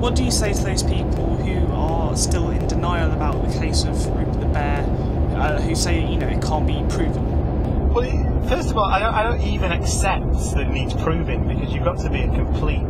what do you say to those people who are still in denial about the case of Rupert the Bear, uh, who say you know it can't be proven? Well, first of all, I don't, I don't even accept that it needs proving because you've got to be a complete